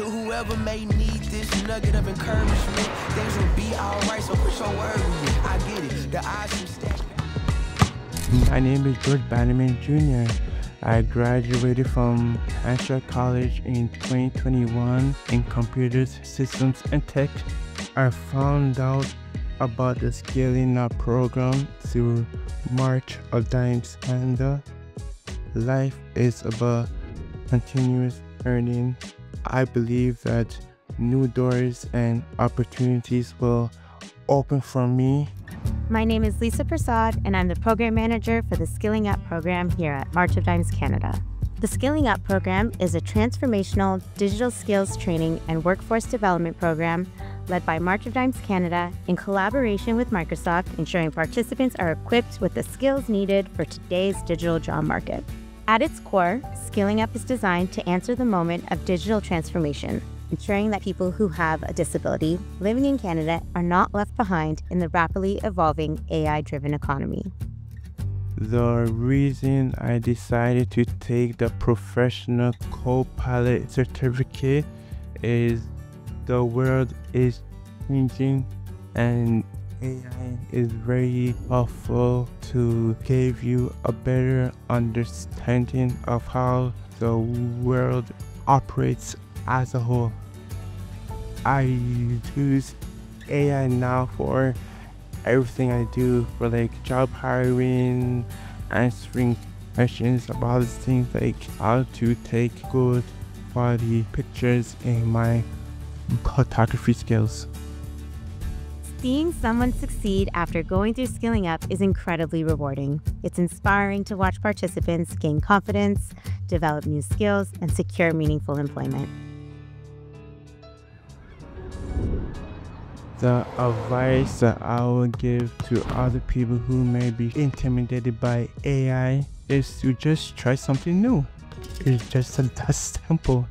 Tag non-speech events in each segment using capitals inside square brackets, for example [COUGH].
To whoever may need this nugget of encouragement, things will be alright, so put your it. I get it. The odds seem stacked. My name is George Bannerman Jr. I graduated from Antioch College in 2021 in Computers, Systems and Tech. I found out about the Skilling Up program through March of Dimes Canada. Uh, life is about continuous learning. I believe that new doors and opportunities will open for me my name is Lisa Prasad, and I'm the program manager for the Skilling Up program here at March of Dimes Canada. The Skilling Up program is a transformational digital skills training and workforce development program led by March of Dimes Canada in collaboration with Microsoft, ensuring participants are equipped with the skills needed for today's digital job market. At its core, Skilling Up is designed to answer the moment of digital transformation ensuring that people who have a disability living in Canada are not left behind in the rapidly evolving AI driven economy. The reason I decided to take the professional co pilot certificate is the world is changing and AI is very helpful to give you a better understanding of how the world operates as a whole. I use AI now for everything I do for like job hiring, answering questions about things like how to take good quality pictures and my photography skills. Seeing someone succeed after going through Skilling Up is incredibly rewarding. It's inspiring to watch participants gain confidence, develop new skills, and secure meaningful employment. the advice that I would give to other people who may be intimidated by AI is to just try something new. It's just that [LAUGHS] simple.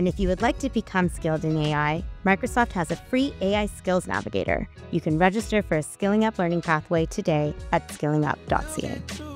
And if you would like to become skilled in AI, Microsoft has a free AI Skills Navigator. You can register for a Skilling Up learning pathway today at skillingup.ca.